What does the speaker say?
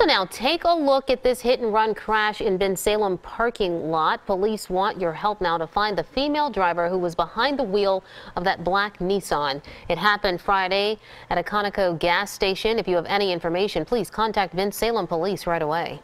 So now take a look at this hit and run crash in Bensalem parking lot. Police want your help now to find the female driver who was behind the wheel of that black Nissan. It happened Friday at a Conoco gas station. If you have any information, please contact Bensalem Police right away.